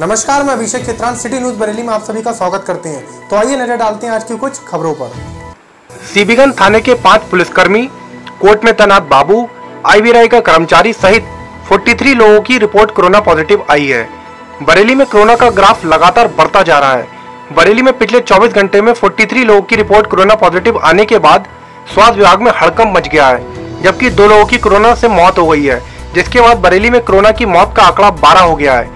नमस्कार, मैं अभिषेक चित्रान सिटी न्यूज़ बरेली में आप सभी का स्वागत करते हैं। तो आइए नज़र डालते हैं आज की कुछ खबरों पर। सीबीगंज थाने के पाँच पुलिसकर्मी, कोर्ट में तैनात बाबू आईवीआई का कर्मचारी सहित 43 लोगों की रिपोर्ट कोरोना पॉजिटिव आई है। बरेली में कोरोना का ग्राफ लगातार बढ़ता जा रहा है। बरेली में पिछले 24 घंटे में 43 लोगों की रिपोर्ट कोरोना पॉजिटिव आने के बाद स्वास्थ्य विभाग में हड़कंप मच गया है, जबकि दो लोगों की कोरोना से मौत हो गई है, जिसके बाद बरेली में कोरोना की मौत का आंकड़ा बारह हो गया है।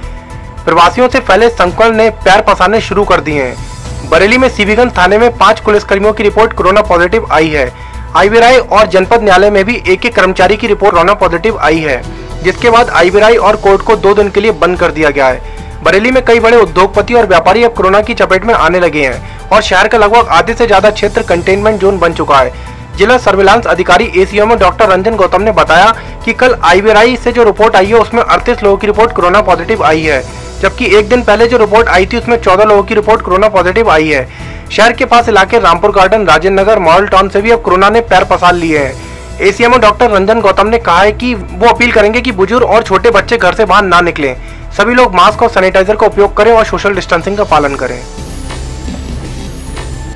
प्रवासियों से फैले संकुल ने पैर पसारने शुरू कर दिए हैं। बरेली में सीबीगंज थाने में पाँच पुलिसकर्मियों की रिपोर्ट कोरोना पॉजिटिव आई है। आईवीराई और जनपद न्यायालय में भी एक एक कर्मचारी की रिपोर्ट कोरोना पॉजिटिव आई है, जिसके बाद आईवीराई और कोर्ट को दो दिन के लिए बंद कर दिया गया है। बरेली में कई बड़े उद्योगपति और व्यापारी अब कोरोना की चपेट में आने लगे हैं और शहर का लगभग आधे से ज़्यादा क्षेत्र कंटेनमेंट जोन बन चुका है। जिला सर्विलांस अधिकारी एसीओ में डॉक्टर रंजन गौतम ने बताया कि कल आईवीआई से जो रिपोर्ट आई है, उसमें 38 लोगों की रिपोर्ट कोरोना पॉजिटिव आई है। जबकि एक दिन पहले जो रिपोर्ट आई थी, उसमें 14 लोगों की रिपोर्ट कोरोना पॉजिटिव आई है। शहर के पास इलाके Rampur garden Rajendra Nagar model town से भी अब कोरोना ने पैर पसार लिए हैं। एसीएमओ डॉक्टर रंजन गौतम ने कहा है कि वो अपील करेंगे कि बुज़ुर्ग और छोटे बच्चे घर से बाहर ना निकलें। सभी लोग मास्क और सैनिटाइजर का उपयोग करें और सोशल डिस्टेंसिंग का पालन करें।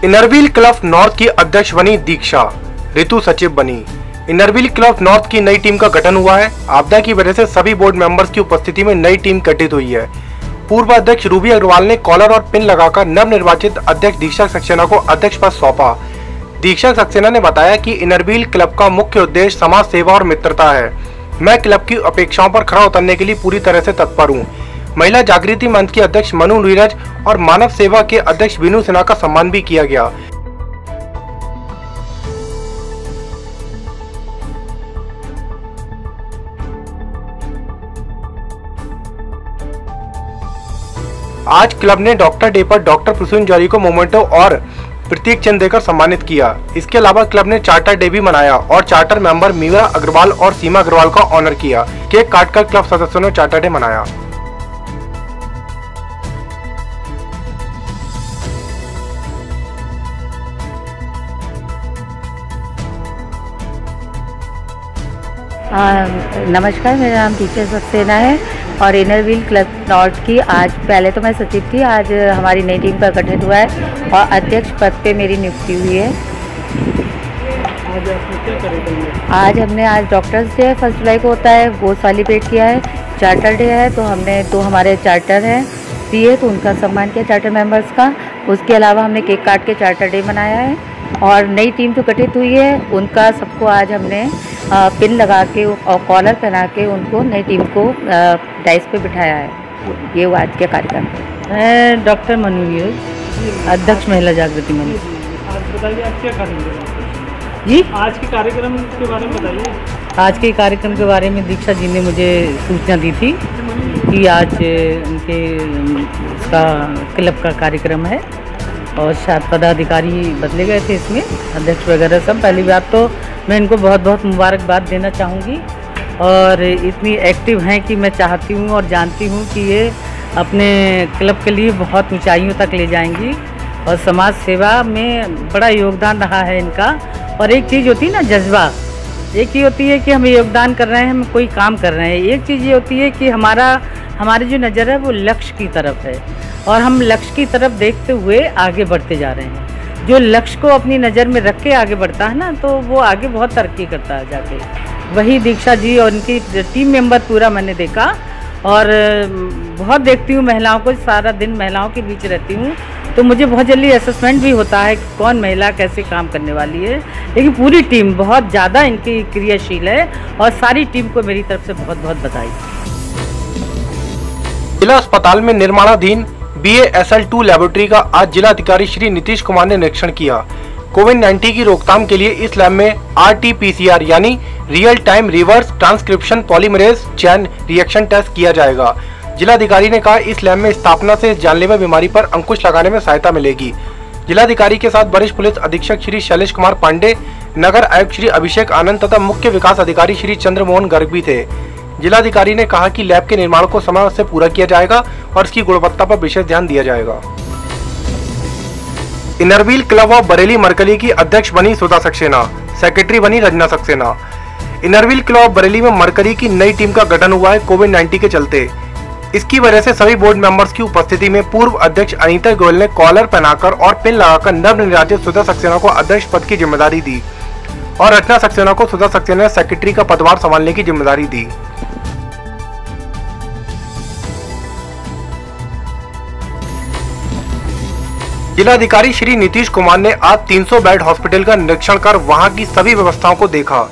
इनरविल क्लब नॉर्थ की अध्यक्ष बनी दीक्षा ऋतु सचिव बनी। इनरविल क्लब नॉर्थ की नई टीम का गठन हुआ है। आपदा की वजह से सभी बोर्ड मेंबर्स की उपस्थिति में नई टीम गठित हुई है। पूर्व अध्यक्ष रूबी अग्रवाल ने कॉलर और पिन लगाकर नव निर्वाचित अध्यक्ष दीक्षा सक्सेना को अध्यक्ष पद सौंपा। दीक्षा सक्सेना ने बताया कि इनरबील क्लब का मुख्य उद्देश्य समाज सेवा और मित्रता है। मैं क्लब की अपेक्षाओं पर खड़ा उतरने के लिए पूरी तरह से तत्पर हूँ। महिला जागृति मंच के अध्यक्ष मनु नीरज और मानव सेवा के अध्यक्ष विनु सिन्हा का सम्मान भी किया गया। आज क्लब ने डॉक्टर डे पर डॉक्टर प्रसून जौहरी को मोमेंटो और प्रतीक चंद देकर सम्मानित किया। इसके अलावा क्लब ने चार्टर डे भी मनाया और चार्टर मेंबर मीरा अग्रवाल और सीमा अग्रवाल का ऑनर किया। केक काटकर क्लब सदस्यों ने चार्टर डे मनाया। नमस्कार, मेरा नाम टीचर सक्सेना है। और इनर व्हील क्लब नॉर्थ की आज, पहले तो मैं सचिव थी, आज हमारी नई टीम का गठन हुआ है और अध्यक्ष पद पे मेरी नियुक्ति हुई है। आज हमने, आज डॉक्टर्स डे फ़र्स्ट जुलाई को होता है वो सेलिब्रेट किया है चार्टर डे है तो हमने दो तो हमारे चार्टर हैं पीए तो उनका सम्मान किया चार्टर मेंबर्स का, उसके अलावा हमने केक काट के चार्टर डे मनाया है, और नई टीम जो गठित हुई है, उनका सबको आज हमने पिन लगा के, और कॉलर पहना के उनको नई टीम को डाइस पे बिठाया है। ये वो आज के कार्यक्रम। मैं डॉक्टर मनु अध्यक्ष महिला जागृति मंच आज बताइए आप क्या करेंगे जी? आज के कार्यक्रम के बारे में बताइए। आज के कार्यक्रम के बारे में दीक्षा जी ने मुझे सूचना दी थी कि आज उनके उसका क्लब का कार्यक्रम है और शायद पदाधिकारी बदले गए थे इसमें अध्यक्ष वगैरह सब। पहली बात तो मैं इनको बहुत बहुत मुबारकबाद देना चाहूँगी। और इतनी एक्टिव हैं कि मैं चाहती हूँ और जानती हूँ कि ये अपने क्लब के लिए बहुत ऊंचाइयों तक ले जाएँगी। और समाज सेवा में बड़ा योगदान रहा है इनका। और एक चीज़ होती है ना, जज्बा। एक ये होती है कि हम योगदान कर रहे हैं, हम कोई काम कर रहे हैं। एक चीज़ ये होती है कि हमारा, हमारी जो नज़र है वो लक्ष्य की तरफ़ है। और हम लक्ष्य की तरफ़ देखते हुए आगे बढ़ते जा रहे हैं। जो लक्ष्य को अपनी नज़र में रख के आगे बढ़ता है ना तो वो आगे बहुत तरक्की करता है जाके। वही दीक्षा जी और उनकी टीम मेंबर पूरा मैंने देखा। और बहुत देखती हूँ महिलाओं को, सारा दिन महिलाओं के बीच रहती हूँ। तो मुझे बहुत जल्दी असेसमेंट भी होता है कि कौन महिला कैसे काम करने वाली है। लेकिन पूरी टीम बहुत ज़्यादा इनकी क्रियाशील है और सारी टीम को मेरी तरफ़ से बहुत बहुत बधाई। जिला अस्पताल में निर्माणाधीन B S L two laboratory का आज जिला अधिकारी श्री नीतीश कुमार ने निरीक्षण किया। कोविड 19 की रोकथाम के लिए इस लैब में R T P C R यानी real time reverse transcription polymerase chain reaction test किया जाएगा। जिलाधिकारी ने कहा, इस लैब में स्थापना से जानलेवा बीमारी पर अंकुश लगाने में सहायता मिलेगी। जिलाधिकारी के साथ वरिष्ठ पुलिस अधीक्षक श्री शैलेश कुमार पांडे, नगर आयुक्त श्री अभिषेक आनंद तथा मुख्य विकास अधिकारी श्री चंद्रमोहन गर्ग भी थे। जिलाधिकारी ने कहा कि लैब के निर्माण को समय से पूरा किया जाएगा और इसकी गुणवत्ता पर विशेष ध्यान दिया जाएगा। Inner wheel club of Bareilly mercury की अध्यक्ष बनी सुधा सक्सेना, सेक्रेटरी बनी Rajna Saxena. Inner wheel club Bareilly में मरकरी की नई टीम का गठन हुआ है कोविड 19 के चलते। इसकी वजह से सभी बोर्ड मेंबर्स की उपस्थिति में पूर्व अध्यक्ष अनिता गोयल ने कॉलर पहनाकर और पिन लगाकर नव निर्वाचित सुधा सक्सेना को अध्यक्ष पद की ज़िम्मेदारी दी और रचना सक्सेना को सुधा सक्सेना सेक्रेटरी का पदभार संभालने की ज़िम्मेदारी दी। जिलाधिकारी श्री नीतीश कुमार ने आज 300 बेड हॉस्पिटल का निरीक्षण कर वहाँ की सभी व्यवस्थाओं को देखा।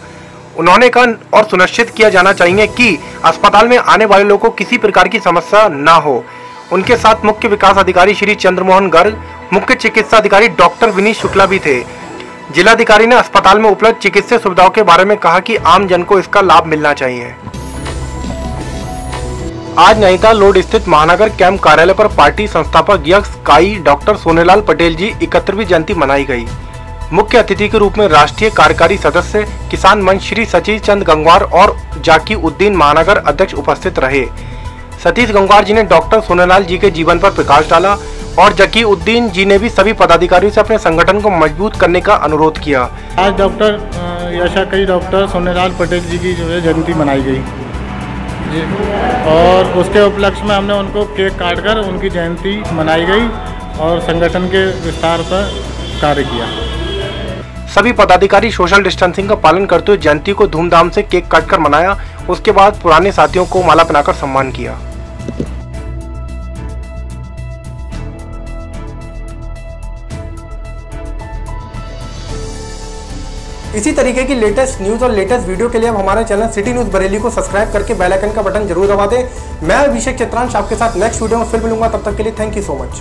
उन्होंने कहा और सुनिश्चित किया जाना चाहिए कि अस्पताल में आने वाले लोगों को किसी प्रकार की समस्या न हो। उनके साथ मुख्य विकास अधिकारी श्री चंद्रमोहन गर्ग, मुख्य चिकित्सा अधिकारी डॉक्टर विनीत शुक्ला भी थे। जिलाधिकारी ने अस्पताल में उपलब्ध चिकित्सा सुविधाओं के बारे में कहा कि आम जन को इसका लाभ मिलना चाहिए। आज नैनीताल रोड स्थित महानगर कैंप कार्यालय पर पार्टी संस्थापक यक्ष काई डॉक्टर सोनेलाल पटेल जी इकहत्तरवीं जयंती मनाई गई। मुख्य अतिथि के रूप में राष्ट्रीय कार्यकारी सदस्य किसान मंच श्री सचिव चंद गंगवार और जाकी उद्दीन महानगर अध्यक्ष उपस्थित रहे। सतीश गंगवार जी ने डॉक्टर सोनेलाल जी के जीवन पर प्रकाश डाला और जकी उद्दीन जी ने भी सभी पदाधिकारियों से अपने संगठन को मज़बूत करने का अनुरोध किया। आज डॉक्टर यशा कई डॉक्टर सोनेलाल पटेल जी की जो है जयंती मनाई गई। और उसके उपलक्ष्य में हमने उनको केक काट कर उनकी जयंती मनाई गई और संगठन के विस्तार पर कार्य किया। सभी पदाधिकारी सोशल डिस्टेंसिंग का पालन करते हुए जयंती को धूमधाम से केक काटकर मनाया। उसके बाद पुराने साथियों को माला पहनाकर सम्मान किया। इसी तरीके की लेटेस्ट न्यूज़ और लेटेस्ट वीडियो के लिए आप हमारे चैनल सिटी न्यूज़ बरेली को सब्सक्राइब करके बेल आइकन का बटन ज़रूर दबा दें। मैं अभिषेक चित्रांश आपके साथ नेक्स्ट वीडियो में फिर मिलूँगा। तब तक के लिए थैंक यू सो मच